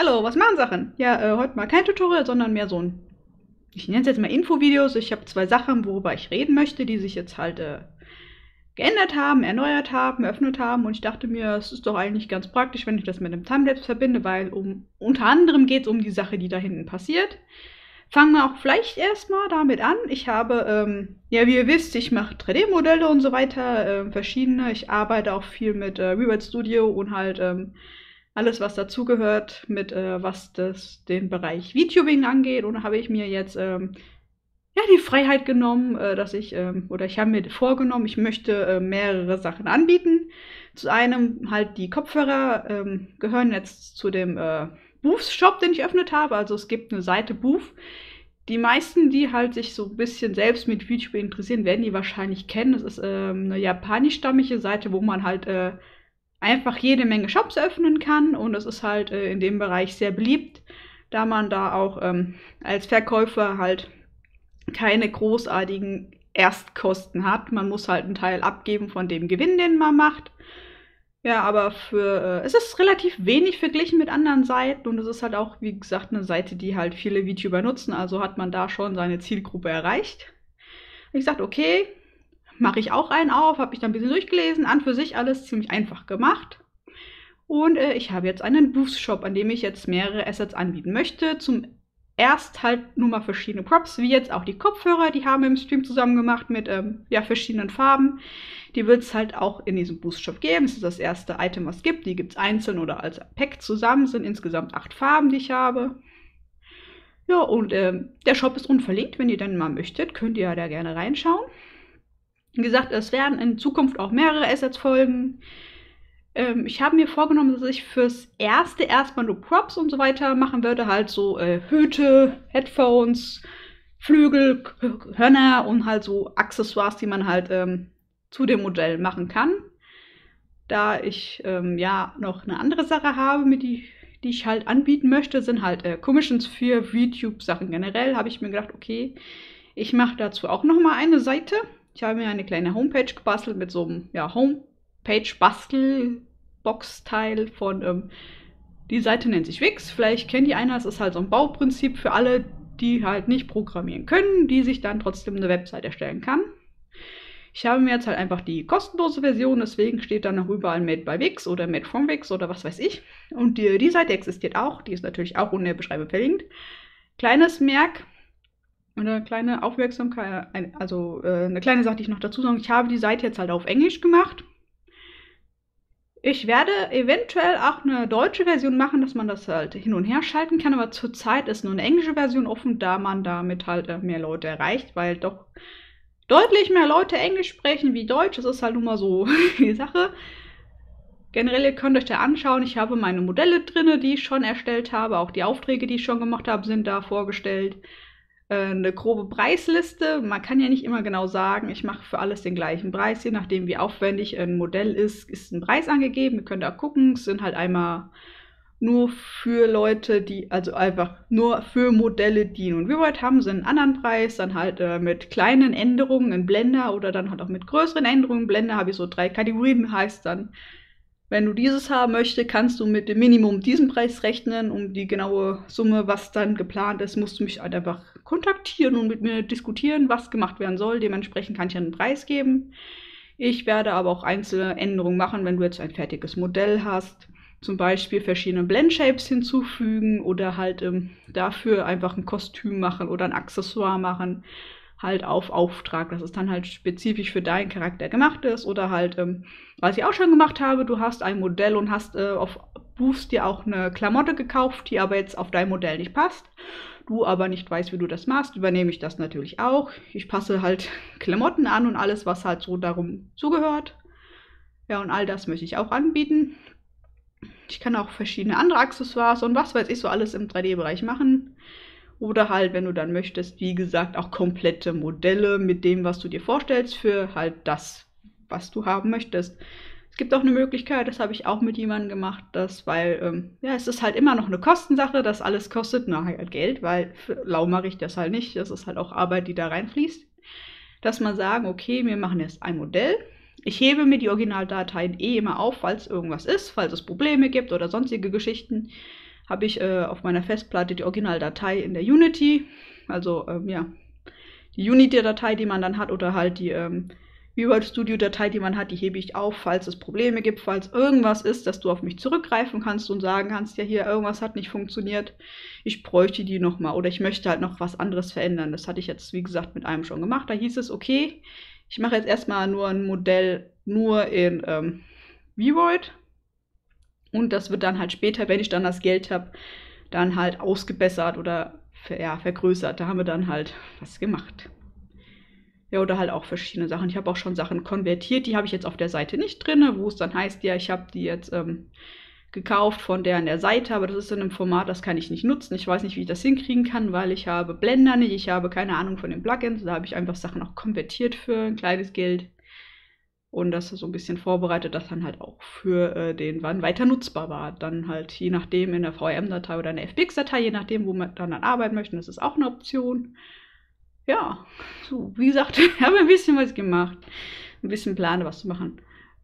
Hallo, was machen Sachen? Ja, äh, heute mal kein Tutorial, sondern mehr so ein, ich nenne es jetzt mal Infovideos. Ich habe zwei Sachen, worüber ich reden möchte, die sich jetzt halt äh, geändert haben, erneuert haben, eröffnet haben. Und ich dachte mir, es ist doch eigentlich ganz praktisch, wenn ich das mit einem Timelapse verbinde, weil um unter anderem geht es um die Sache, die da hinten passiert. Fangen wir auch vielleicht erstmal damit an. Ich habe, ähm, ja, wie ihr wisst, ich mache 3D-Modelle und so weiter, äh, verschiedene. Ich arbeite auch viel mit äh, Rewrite Studio und halt ähm, alles, was dazugehört, mit äh, was das, den Bereich VTubing angeht. Und habe ich mir jetzt ähm, ja, die Freiheit genommen, äh, dass ich, ähm, oder ich habe mir vorgenommen, ich möchte äh, mehrere Sachen anbieten. Zu einem halt die Kopfhörer ähm, gehören jetzt zu dem äh, Booths Shop, den ich öffnet habe. Also es gibt eine Seite Booth. Die meisten, die halt sich so ein bisschen selbst mit YouTube interessieren, werden die wahrscheinlich kennen. Das ist ähm, eine japanischstammige Seite, wo man halt äh, einfach jede Menge Shops öffnen kann. Und es ist halt äh, in dem Bereich sehr beliebt, da man da auch ähm, als Verkäufer halt keine großartigen Erstkosten hat. Man muss halt einen Teil abgeben von dem Gewinn, den man macht. Ja, aber für äh, es ist relativ wenig verglichen mit anderen Seiten und es ist halt auch, wie gesagt, eine Seite, die halt viele VTuber nutzen, also hat man da schon seine Zielgruppe erreicht. Ich sagte, okay, mache ich auch einen auf, habe ich dann ein bisschen durchgelesen, an für sich alles ziemlich einfach gemacht. Und äh, ich habe jetzt einen Boost-Shop, an dem ich jetzt mehrere Assets anbieten möchte. Zum erst halt nur mal verschiedene Props, wie jetzt auch die Kopfhörer, die haben wir im Stream zusammen gemacht mit ähm, ja, verschiedenen Farben. Die wird es halt auch in diesem Boost Shop geben. Das ist das erste Item, was es gibt. Die gibt es einzeln oder als Pack zusammen. Das sind insgesamt acht Farben, die ich habe. Ja, und ähm, der Shop ist unverlinkt. Wenn ihr dann mal möchtet, könnt ihr da gerne reinschauen. Wie gesagt, es werden in Zukunft auch mehrere Assets folgen. Ähm, ich habe mir vorgenommen, dass ich fürs erste erstmal nur Props und so weiter machen würde. Halt so äh, Hüte, Headphones, Flügel, Hörner und halt so Accessoires, die man halt ähm, zu dem Modell machen kann. Da ich ähm, ja noch eine andere Sache habe, mit die, die ich halt anbieten möchte, sind halt äh, Commissions für YouTube-Sachen generell. Habe ich mir gedacht, okay, ich mache dazu auch noch mal eine Seite. Ich habe mir eine kleine Homepage gebastelt mit so einem ja, Homepage-Bastel Boxteil von, ähm, die Seite nennt sich Wix. Vielleicht kennt die einer, es ist halt so ein Bauprinzip für alle, die halt nicht programmieren können, die sich dann trotzdem eine Website erstellen kann. Ich habe mir jetzt halt einfach die kostenlose Version, deswegen steht dann noch überall Made by Wix oder Made from Wix oder was weiß ich. Und die, die Seite existiert auch, die ist natürlich auch unten in der Beschreibung verlinkt. Kleines Merk, eine kleine Aufmerksamkeit, also äh, eine kleine Sache, die ich noch dazu sagen, ich habe die Seite jetzt halt auf Englisch gemacht. Ich werde eventuell auch eine deutsche Version machen, dass man das halt hin und her schalten kann, aber zurzeit ist nur eine englische Version offen, da man damit halt äh, mehr Leute erreicht, weil doch deutlich mehr Leute Englisch sprechen wie Deutsch. Das ist halt nun mal so die Sache. Generell, ihr könnt euch da anschauen, ich habe meine Modelle drin, die ich schon erstellt habe. Auch die Aufträge, die ich schon gemacht habe, sind da vorgestellt. Äh, eine grobe Preisliste. Man kann ja nicht immer genau sagen, ich mache für alles den gleichen Preis. Je nachdem, wie aufwendig ein Modell ist, ist ein Preis angegeben. Ihr könnt da gucken. Es sind halt einmal nur für Leute, die, also einfach nur für Modelle, die nun Rewrite haben, sind einen anderen Preis. Dann halt äh, mit kleinen Änderungen in Blender oder dann halt auch mit größeren Änderungen in Blender habe ich so drei Kategorien. Heißt dann wenn du dieses haben möchtest, kannst du mit dem Minimum diesen Preis rechnen. Um die genaue Summe, was dann geplant ist, musst du mich halt einfach kontaktieren und mit mir diskutieren, was gemacht werden soll. Dementsprechend kann ich einen Preis geben. Ich werde aber auch einzelne Änderungen machen, wenn du jetzt ein fertiges Modell hast. Zum Beispiel verschiedene Blend-Shapes hinzufügen oder halt ähm, dafür einfach ein Kostüm machen oder ein Accessoire machen halt auf Auftrag, dass es dann halt spezifisch für deinen Charakter gemacht ist oder halt, ähm, was ich auch schon gemacht habe, du hast ein Modell und hast äh, auf Boost dir auch eine Klamotte gekauft, die aber jetzt auf dein Modell nicht passt. Du aber nicht weißt, wie du das machst, übernehme ich das natürlich auch. Ich passe halt Klamotten an und alles, was halt so darum zugehört. Ja, und all das möchte ich auch anbieten. Ich kann auch verschiedene andere Accessoires und was weiß ich so alles im 3D-Bereich machen. Oder halt, wenn du dann möchtest, wie gesagt, auch komplette Modelle mit dem, was du dir vorstellst, für halt das, was du haben möchtest. Es gibt auch eine Möglichkeit, das habe ich auch mit jemandem gemacht, dass, weil, ähm, ja, es ist halt immer noch eine Kostensache, das alles kostet nachher halt Geld, weil lau mache ich das halt nicht. Das ist halt auch Arbeit, die da reinfließt. Dass man sagen, okay, wir machen jetzt ein Modell. Ich hebe mir die Originaldateien eh immer auf, falls irgendwas ist, falls es Probleme gibt oder sonstige Geschichten. Habe ich äh, auf meiner Festplatte die Originaldatei in der Unity. Also ähm, ja, die Unity-Datei, die man dann hat, oder halt die ähm, Visual Studio-Datei, die man hat, die hebe ich auf, falls es Probleme gibt, falls irgendwas ist, dass du auf mich zurückgreifen kannst und sagen kannst, ja hier, irgendwas hat nicht funktioniert, ich bräuchte die nochmal oder ich möchte halt noch was anderes verändern. Das hatte ich jetzt, wie gesagt, mit einem schon gemacht. Da hieß es, okay, ich mache jetzt erstmal nur ein Modell nur in ähm, VVoid und das wird dann halt später, wenn ich dann das Geld habe, dann halt ausgebessert oder ja, vergrößert. Da haben wir dann halt was gemacht. Ja, oder halt auch verschiedene Sachen. Ich habe auch schon Sachen konvertiert, die habe ich jetzt auf der Seite nicht drin, wo es dann heißt, ja, ich habe die jetzt ähm, gekauft von der an der Seite, aber das ist in einem Format, das kann ich nicht nutzen. Ich weiß nicht, wie ich das hinkriegen kann, weil ich habe Blender nicht, ich habe keine Ahnung von den Plugins. Da habe ich einfach Sachen auch konvertiert für ein kleines Geld. Und das so ein bisschen vorbereitet, dass dann halt auch für äh, den wann weiter nutzbar war. Dann halt je nachdem in der VM-Datei oder in der FBX-Datei, je nachdem, wo man dann, dann arbeiten möchte, das ist auch eine Option ja, so, wie gesagt, ich habe ein bisschen was gemacht. Ein bisschen plane, was zu machen.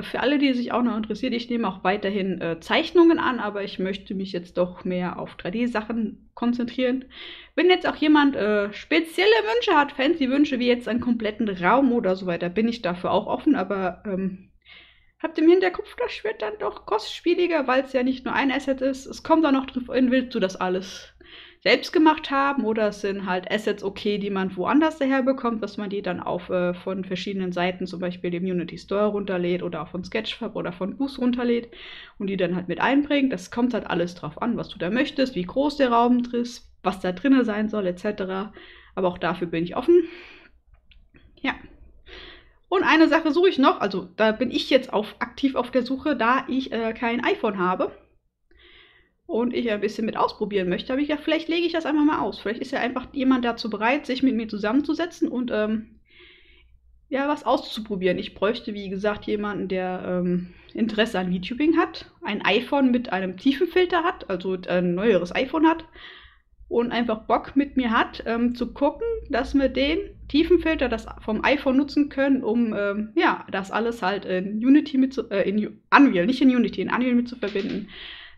Für alle, die sich auch noch interessiert, ich nehme auch weiterhin äh, Zeichnungen an, aber ich möchte mich jetzt doch mehr auf 3D-Sachen konzentrieren. Wenn jetzt auch jemand äh, spezielle Wünsche hat, fancy Wünsche wie jetzt einen kompletten Raum oder so weiter, bin ich dafür auch offen, aber ähm, habt im Hinterkopf, das wird dann doch kostspieliger, weil es ja nicht nur ein Asset ist. Es kommt dann noch drauf an, willst du das alles selbst gemacht haben oder es sind halt Assets okay, die man woanders daher bekommt, dass man die dann auf äh, von verschiedenen Seiten, zum Beispiel dem Unity Store runterlädt oder auch von Sketchfab oder von Boost runterlädt und die dann halt mit einbringt. Das kommt halt alles drauf an, was du da möchtest, wie groß der Raum ist, was da drinnen sein soll, etc. Aber auch dafür bin ich offen. Ja. Und eine Sache suche ich noch, also da bin ich jetzt auf, aktiv auf der Suche, da ich äh, kein iPhone habe und ich ein bisschen mit ausprobieren möchte, habe ich ja, vielleicht lege ich das einfach mal aus. Vielleicht ist ja einfach jemand dazu bereit, sich mit mir zusammenzusetzen und ähm, ja, was auszuprobieren. Ich bräuchte, wie gesagt, jemanden, der ähm, Interesse an VTubing hat, ein iPhone mit einem Tiefenfilter hat, also ein neueres iPhone hat und einfach Bock mit mir hat, ähm, zu gucken, dass wir den Tiefenfilter das vom iPhone nutzen können, um ähm, ja, das alles halt in Unity mit zu, äh, in Unreal, nicht in Unity, in Unreal mit zu verbinden.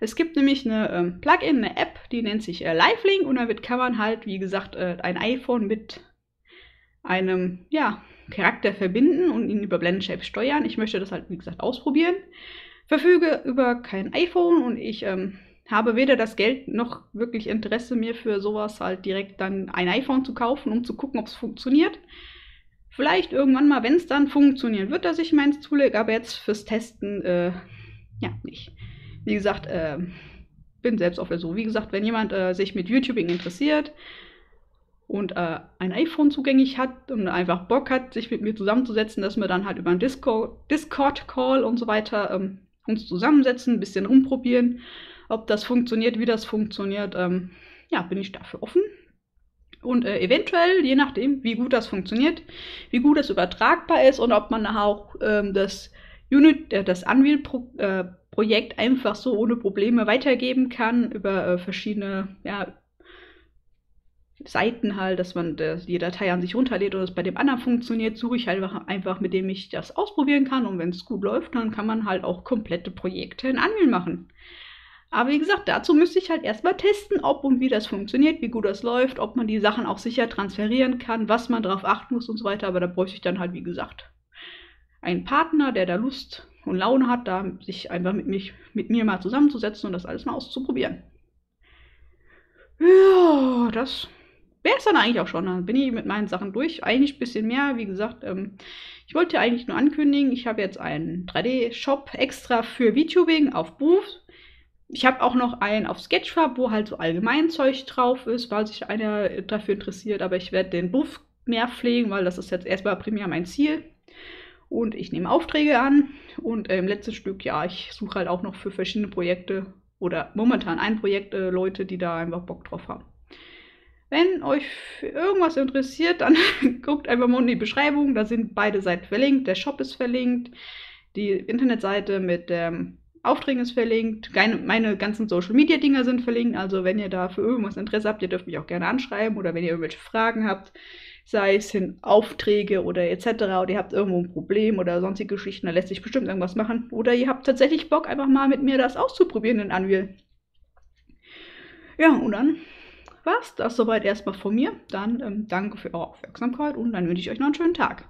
Es gibt nämlich eine ähm, Plugin, eine App, die nennt sich äh, Livelink und damit kann man halt, wie gesagt, äh, ein iPhone mit einem ja, Charakter verbinden und ihn über Blendenshape steuern. Ich möchte das halt, wie gesagt, ausprobieren. Verfüge über kein iPhone und ich ähm, habe weder das Geld noch wirklich Interesse, mir für sowas halt direkt dann ein iPhone zu kaufen, um zu gucken, ob es funktioniert. Vielleicht irgendwann mal, wenn es dann funktionieren wird, dass ich meins zulege, aber jetzt fürs Testen, äh, ja, nicht. Wie gesagt, äh, bin selbst auf der Suche. Wie gesagt, wenn jemand äh, sich mit YouTubing interessiert und äh, ein iPhone zugänglich hat und einfach Bock hat, sich mit mir zusammenzusetzen, dass wir dann halt über einen Discord-Call und so weiter ähm, uns zusammensetzen, ein bisschen rumprobieren, ob das funktioniert, wie das funktioniert, ähm, ja, bin ich dafür offen. Und äh, eventuell, je nachdem, wie gut das funktioniert, wie gut es übertragbar ist und ob man auch ähm, das Unit, äh, das Unreal Pro, äh, Projekt einfach so ohne Probleme weitergeben kann über äh, verschiedene ja, Seiten halt, dass man das, die Datei an sich runterlädt oder es bei dem anderen funktioniert, suche ich halt einfach, mit dem ich das ausprobieren kann und wenn es gut läuft, dann kann man halt auch komplette Projekte in Unreal machen. Aber wie gesagt, dazu müsste ich halt erstmal testen, ob und wie das funktioniert, wie gut das läuft, ob man die Sachen auch sicher transferieren kann, was man darauf achten muss und so weiter. Aber da bräuchte ich dann halt, wie gesagt, einen Partner, der da Lust und Laune hat, da sich einfach mit, mich, mit mir mal zusammenzusetzen und das alles mal auszuprobieren. Ja, das wäre es dann eigentlich auch schon. Dann bin ich mit meinen Sachen durch. Eigentlich ein bisschen mehr. Wie gesagt, ähm, ich wollte eigentlich nur ankündigen, ich habe jetzt einen 3D-Shop extra für VTubing auf Booth. Ich habe auch noch einen auf Sketchfab, wo halt so allgemein Zeug drauf ist, falls sich einer dafür interessiert. Aber ich werde den Booth mehr pflegen, weil das ist jetzt erstmal primär mein Ziel. Und ich nehme Aufträge an. Und äh, im letzten Stück, ja, ich suche halt auch noch für verschiedene Projekte oder momentan ein Projekt äh, Leute, die da einfach Bock drauf haben. Wenn euch irgendwas interessiert, dann guckt einfach mal in die Beschreibung. Da sind beide Seiten verlinkt. Der Shop ist verlinkt. Die Internetseite mit ähm, Aufträgen ist verlinkt. Meine ganzen Social Media Dinger sind verlinkt. Also, wenn ihr da für irgendwas Interesse habt, ihr dürft mich auch gerne anschreiben. Oder wenn ihr irgendwelche Fragen habt, sei es in Aufträge oder etc. oder ihr habt irgendwo ein Problem oder sonstige Geschichten, da lässt sich bestimmt irgendwas machen. Oder ihr habt tatsächlich Bock, einfach mal mit mir das auszuprobieren in Unreal. Ja, und dann war's das soweit erstmal von mir. Dann ähm, danke für eure Aufmerksamkeit und dann wünsche ich euch noch einen schönen Tag.